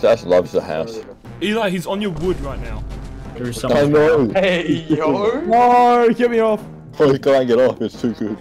Stash loves the house. Eli, he's on your wood right now. There's I know. Hey, yo. No, get me off. Oh, he can't get off. It's too good.